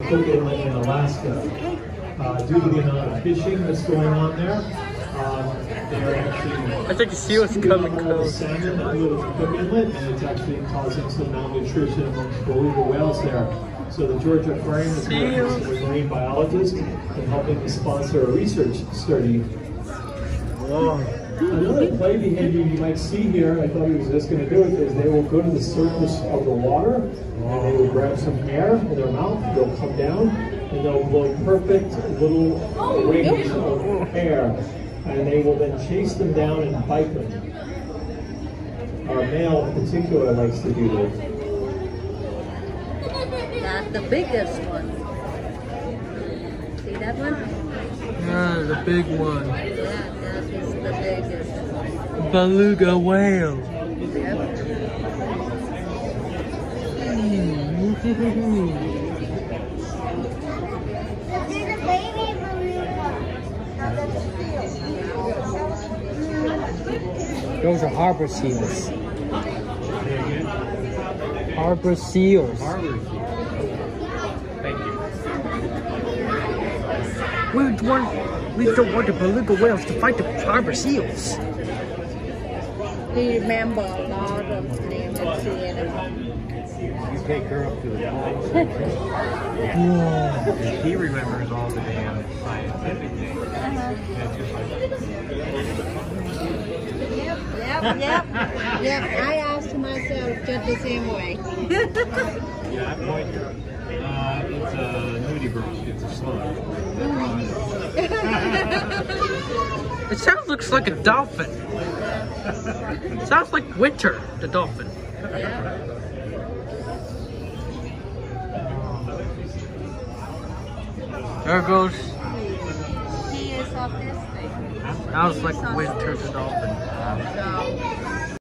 Cook Inlet in Alaska. Uh, due to the amount of fishing that's going on there, um, they're actually I think the seals shooting coming up all the close. salmon that live at Cook Inlet, and it's actually causing some malnutrition amongst beluga whales there. So the Georgia Aquarium is working with a marine biologist and helping to sponsor a research study Whoa. Another play behavior you might see here, I thought he was just going to do it, is they will go to the surface of the water and they will grab some air in their mouth, they'll come down and they'll blow perfect little rings of air and they will then chase them down and bite them. Our male in particular likes to do this. That's the biggest one. See that one? Ah, the big one. Yeah, that is the biggest. Beluga whale. Yep. There's a baby beluga. Now that's a Those are harbor seals. Harbor seals. Thank you. We want, we don't want the beluga whales to fight the harbor seals. He remember a lot of names and seeing them. You take her up to the. Whoa. He remembers all the damn scientific things. Just like, Yep, yep, yep. Yep, I asked myself just the same way. yeah, I point her. Uh, it's a nudibranch. It's a slug. It sounds looks like a dolphin. sounds like Winter, the dolphin. There goes. He is of this thing. Sounds like Winter, the dolphin. So,